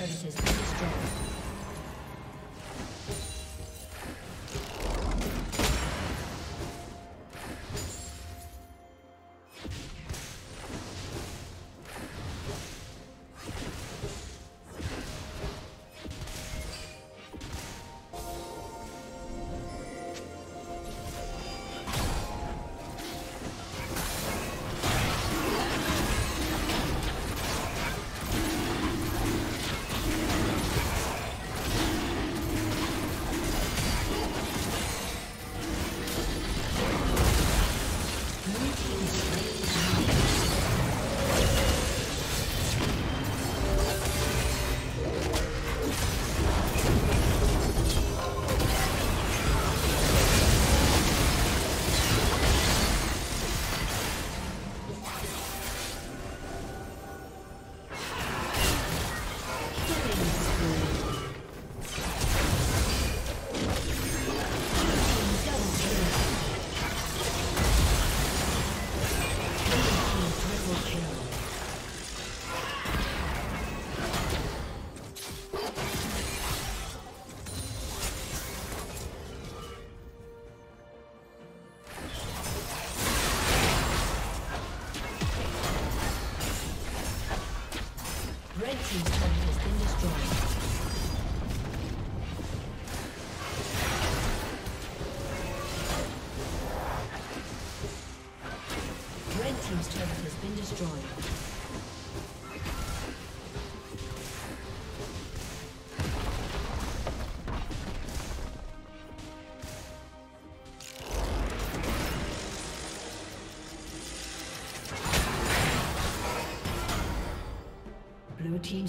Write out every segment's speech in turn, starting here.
Turret has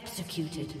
Executed.